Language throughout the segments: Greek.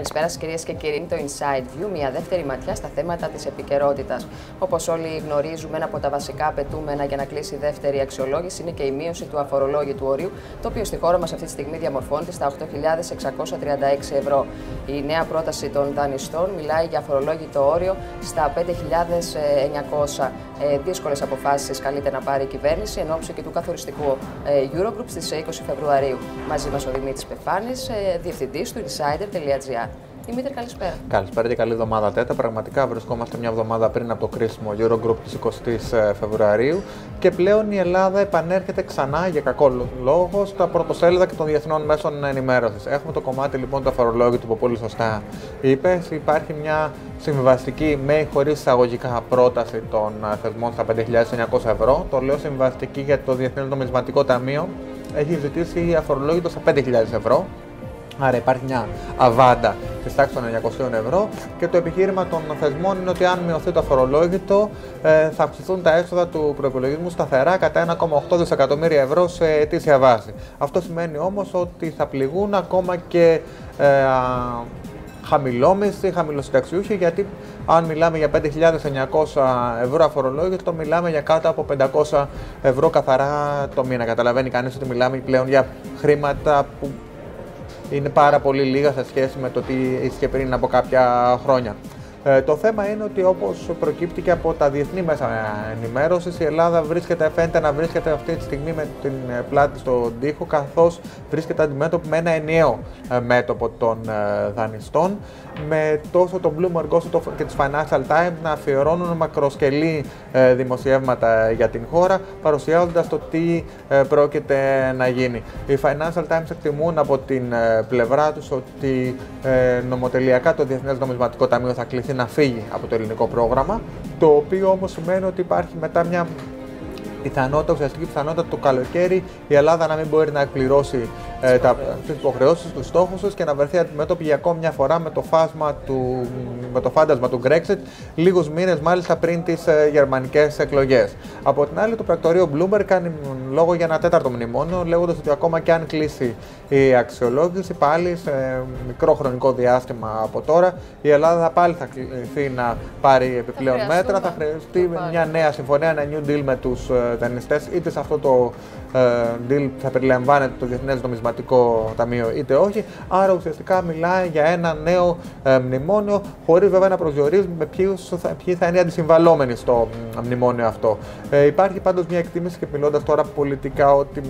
Καλησπέρα σας, κυρίες και κύριοι. Το Inside View, μια δεύτερη ματιά στα θέματα της επικαιρότητας. Όπως όλοι γνωρίζουμε, ένα από τα βασικά απαιτούμενα για να κλείσει η δεύτερη αξιολόγηση είναι και η μείωση του αφορολόγητου ορίου, το οποίο στη χώρα μας αυτή τη στιγμή διαμορφώνεται στα 8.636 ευρώ. Η νέα πρόταση των δανειστών μιλάει για αφορολόγητο όριο στα 5.900. Ε, Δύσκολες αποφάσεις καλείται να πάρει η κυβέρνηση εν ώψη και του καθοριστικού ε, Eurogroup στις 20 Φεβρουαρίου. Μαζί μας ο Δημήτρης Πεφάνη, ε, διευθυντής του insider.gr. Δημήτρη, καλησπέρα. Καλησπέρα και καλή εβδομάδα τέτα. Πραγματικά βρισκόμαστε μια εβδομάδα πριν από το κρίσιμο Eurogroup της 20η ε, Φεβρουαρίου και πλέον η Ελλάδα επανέρχεται ξανά για κακό λόγο στα πρωτοσέλιδα και των διεθνών μέσων ενημέρωσης. Έχουμε το κομμάτι λοιπόν του αφορολόγητου που πολύ σωστά είπες. Υπάρχει μια συμβαστική με χωρίς εισαγωγικά πρόταση των ε, θεσμών στα 5.900 ευρώ. Το λέω συμβαστική γιατί το Διεθνές Νομισματικό Ταμείο έχει ζητήσει αφορολόγητο στα 5.000 ευρώ. Άρα υπάρχει μια αβάντα της τάξης των 900 ευρώ και το επιχείρημα των θεσμών είναι ότι αν μειωθεί το αφορολόγητο ε, θα αυξηθούν τα έσοδα του προπολογισμού σταθερά κατά 1,8 δισεκατομμύρια ευρώ σε ετήσια βάση. Αυτό σημαίνει όμως ότι θα πληγούν ακόμα και ε, χαμηλόμισθοι, χαμηλοσυνταξιούχοι, γιατί αν μιλάμε για 5.900 ευρώ αφορολόγητο, μιλάμε για κάτω από 500 ευρώ καθαρά το μήνα. Καταλαβαίνει κανείς ότι μιλάμε πλέον για χρήματα που είναι πάρα πολύ λίγα σε σχέση με το τι ίσχυε πριν από κάποια χρόνια. Ε, το θέμα είναι ότι όπως προκύπτει και από τα διεθνή μέσα ενημέρωσης, η Ελλάδα βρίσκεται, φαίνεται να βρίσκεται αυτή τη στιγμή με την ε, πλάτη στον τοίχο, καθώς βρίσκεται αντιμέτωπο με ένα ενιαίο ε, μέτωπο των δανειστών, με τόσο το Bloomberg όσο και τις Financial Times να αφιερώνουν μακροσκελή δημοσιεύματα για την χώρα, παρουσιάζοντας το τι πρόκειται να γίνει. Οι Financial Times εκτιμούν από την πλευρά τους ότι νομοτελειακά το Διεθνές Νομισματικό Ταμείο θα κληθεί να φύγει από το ελληνικό πρόγραμμα, το οποίο όμως σημαίνει ότι υπάρχει μετά μια πιθανότητα, ουσιαστική πιθανότητα το καλοκαίρι η Ελλάδα να μην μπορεί να εκπληρώσει ε, τις υποχρεώσεις, τους στόχους τη και να βρεθεί αντιμέτωπη για ακόμη μια φορά με το, φάσμα του, με το φάντασμα του Brexit, λίγους μήνες μάλιστα πριν τις ε, γερμανικές εκλογές. Από την άλλη, το πρακτορείο Bloomberg κάνει λόγο για ένα τέταρτο μνημόνιο, λέγοντας ότι ακόμα και αν κλείσει η αξιολόγηση, πάλι σε μικρό χρονικό διάστημα από τώρα, η Ελλάδα πάλι θα κληθεί να πάρει επιπλέον μέτρα, θα χρειαστεί μια νέα συμφωνία, ένα new deal με τους ε, δανειστές, είτε σε αυτό το ε, deal θα περιλαμβάνεται το Διεθνές Νομισματικό Ταμείο είτε όχι. Άρα ουσιαστικά μιλάει για ένα νέο ε, μνημόνιο, χωρίς βέβαια να προσδιορίζουμε ποιοι θα είναι οι αντισυμβαλόμενοι στο μνημόνιο αυτό. Ε, υπάρχει πάντως μια εκτίμηση και μιλώντας τώρα πολιτικά ότι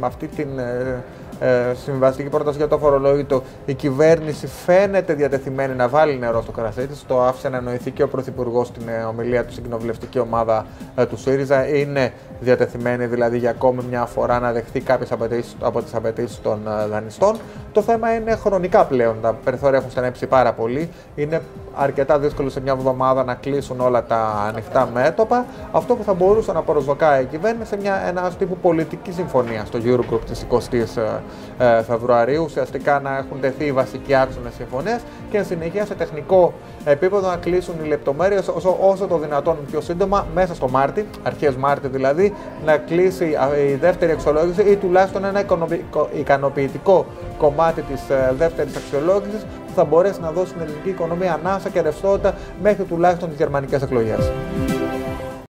με αυτή την ε, ε, συμβαστική πρόταση για το φορολόγητο, η κυβέρνηση φαίνεται διατεθειμένη να βάλει νερό στο κρασί της. Το άφησε να εννοηθεί και ο Πρωθυπουργός στην ε, ομιλία του στην κοινοβουλευτική ομάδα ε, του ΣΥΡΙΖΑ. Είναι διατεθειμένη δηλαδή για ακόμη μια φορά να δεχθεί κάποιες από τις απαιτήσεις των δανειστών. Το θέμα είναι χρονικά πλέον. Τα περιθώρια έχουν στενέψει πάρα πολύ. Είναι αρκετά δύσκολο σε μια εβδομάδα να κλείσουν όλα τα ανοιχτά μέτωπα. Αυτό που θα μπορούσε να προσδοκάει η κυβέρνηση είναι μια, ένας τύπου πολιτική συμφωνία στο Eurogroup της 20η ε, Φεβρουαρίου ουσιαστικά να έχουν τεθεί οι βασικοί άξονες συμφωνίας και εν συνεχεία σε τεχνικό επίπεδο να κλείσουν οι λεπτομέρειες όσο, όσο το δυνατόν πιο σύντομα μέσα στο Μάρτι, αρχές Μάρτι δηλαδή, να κλείσει η δεύτερη αξιολόγηση ή τουλάχιστον ένα ικανοποιητικό κομμάτι της ε, δεύτερης αξιολόγησης που θα μπορέσει να δώσει στην ελληνική οικονομία ανάσα και ρευστότητα μέχρι τουλάχιστον τις γερμανικές εκλογές.